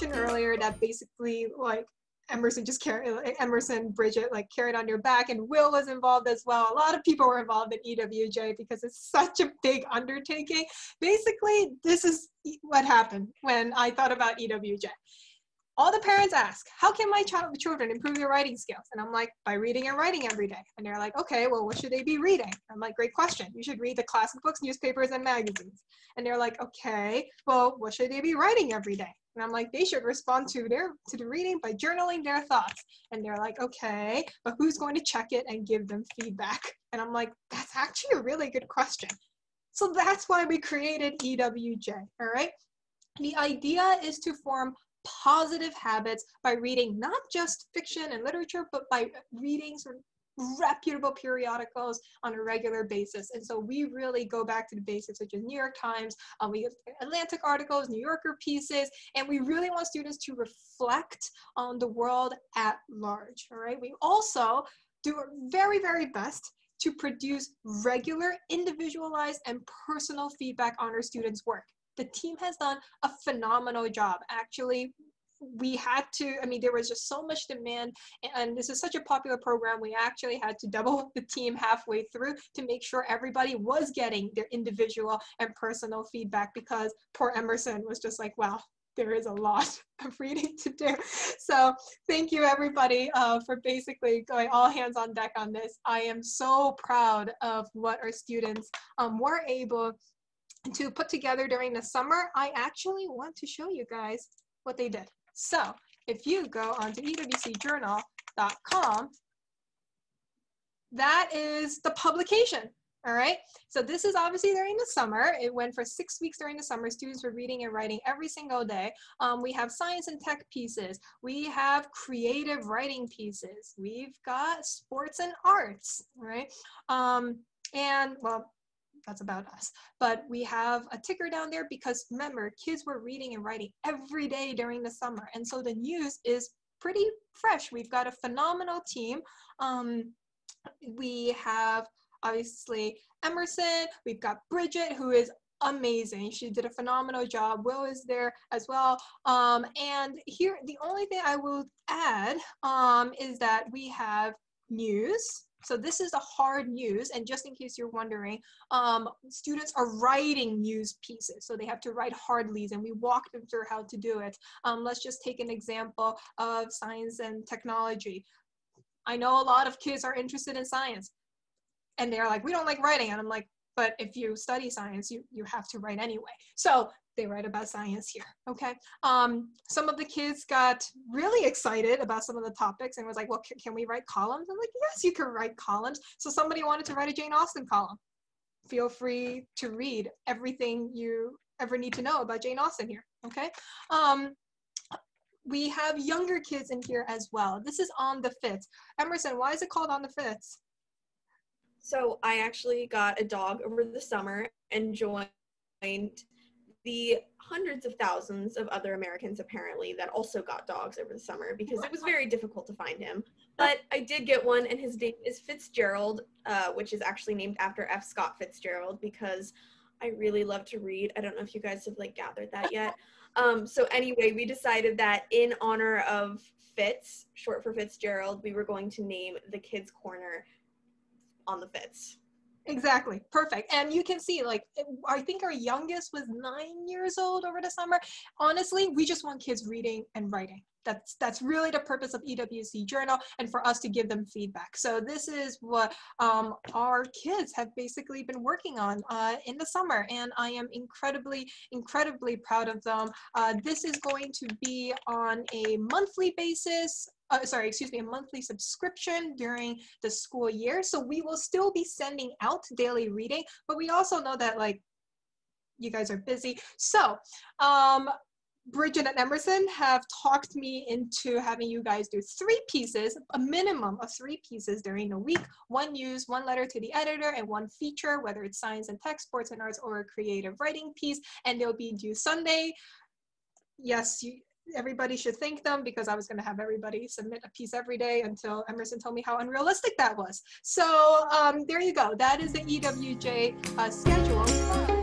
mentioned earlier that basically like Emerson just carried Emerson Bridget like carried on your back and Will was involved as well. A lot of people were involved in EWJ because it's such a big undertaking. Basically, this is what happened when I thought about EWJ all the parents ask, how can my child, children improve their writing skills? And I'm like, by reading and writing every day. And they're like, okay, well, what should they be reading? I'm like, great question. You should read the classic books, newspapers, and magazines. And they're like, okay, well, what should they be writing every day? And I'm like, they should respond to their to the reading by journaling their thoughts. And they're like, okay, but who's going to check it and give them feedback? And I'm like, that's actually a really good question. So that's why we created EWJ, all right? The idea is to form positive habits by reading not just fiction and literature, but by reading sort of reputable periodicals on a regular basis. And so we really go back to the basics, such as New York Times, um, we have Atlantic articles, New Yorker pieces, and we really want students to reflect on the world at large, all right? We also do our very, very best to produce regular, individualized, and personal feedback on our students' work the team has done a phenomenal job. Actually, we had to, I mean, there was just so much demand, and this is such a popular program. We actually had to double the team halfway through to make sure everybody was getting their individual and personal feedback because poor Emerson was just like, wow, there is a lot of reading to do. So thank you everybody uh, for basically going all hands on deck on this. I am so proud of what our students um, were able to put together during the summer, I actually want to show you guys what they did. So if you go onto ewcjournal.com, that is the publication. All right, so this is obviously during the summer. It went for six weeks during the summer. Students were reading and writing every single day. Um, we have science and tech pieces. We have creative writing pieces. We've got sports and arts, right? Um, and well, that's about us. But we have a ticker down there because remember, kids were reading and writing every day during the summer. And so the news is pretty fresh. We've got a phenomenal team. Um, we have obviously Emerson, we've got Bridget, who is amazing. She did a phenomenal job. Will is there as well. Um, and here, the only thing I will add um, is that we have news, so this is a hard news, and just in case you're wondering, um, students are writing news pieces, so they have to write hard ledes, and we walk them through how to do it. Um, let's just take an example of science and technology. I know a lot of kids are interested in science, and they're like, we don't like writing, and I'm like, but if you study science, you, you have to write anyway. So they write about science here, okay? Um, some of the kids got really excited about some of the topics and was like, well, can we write columns? I'm like, yes, you can write columns. So somebody wanted to write a Jane Austen column. Feel free to read everything you ever need to know about Jane Austen here, okay? Um, we have younger kids in here as well. This is on the Fitz. Emerson, why is it called on the Fitz? So I actually got a dog over the summer and joined the hundreds of thousands of other Americans apparently that also got dogs over the summer because it was very difficult to find him. But I did get one, and his name is Fitzgerald, uh, which is actually named after F. Scott Fitzgerald because I really love to read. I don't know if you guys have like gathered that yet. Um, so anyway, we decided that in honor of Fitz, short for Fitzgerald, we were going to name the kids' corner on the Fitz. Exactly. Perfect. And you can see, like, I think our youngest was nine years old over the summer. Honestly, we just want kids reading and writing. That's that's really the purpose of EWC Journal, and for us to give them feedback. So this is what um, our kids have basically been working on uh, in the summer, and I am incredibly, incredibly proud of them. Uh, this is going to be on a monthly basis uh, sorry, excuse me, a monthly subscription during the school year. So we will still be sending out daily reading, but we also know that like you guys are busy. So um, Bridget and Emerson have talked me into having you guys do three pieces, a minimum of three pieces during the week. One news, one letter to the editor, and one feature, whether it's science and tech, sports and arts, or a creative writing piece. And they'll be due Sunday. Yes, you, everybody should thank them because I was going to have everybody submit a piece every day until Emerson told me how unrealistic that was. So um, there you go. That is the EWJ uh, schedule.